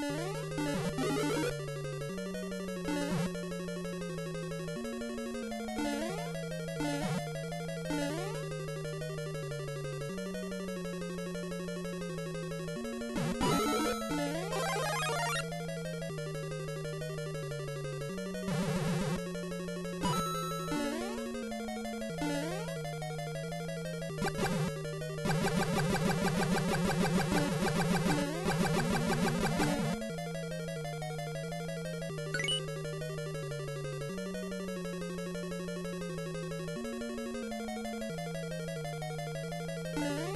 Música Bye.